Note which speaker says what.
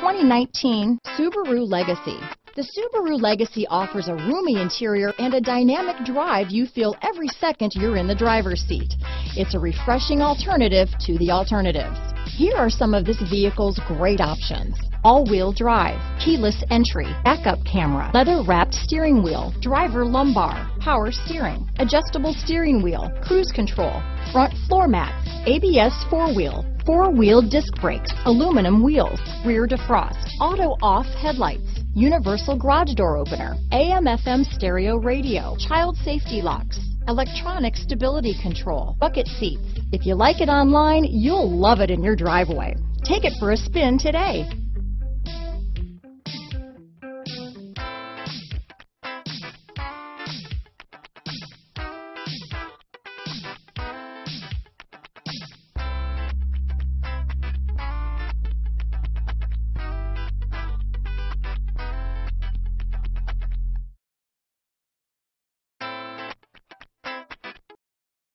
Speaker 1: 2019 Subaru Legacy. The Subaru Legacy offers a roomy interior and a dynamic drive you feel every second you're in the driver's seat. It's a refreshing alternative to the alternatives. Here are some of this vehicle's great options. All-wheel drive, keyless entry, backup camera, leather-wrapped steering wheel, driver lumbar, power steering, adjustable steering wheel, cruise control, front floor mats, ABS four-wheel, four-wheel disc brakes, aluminum wheels, rear defrost, auto-off headlights, universal garage door opener, AM FM stereo radio, child safety locks, electronic stability control, bucket seats. If you like it online, you'll love it in your driveway. Take it for a spin today.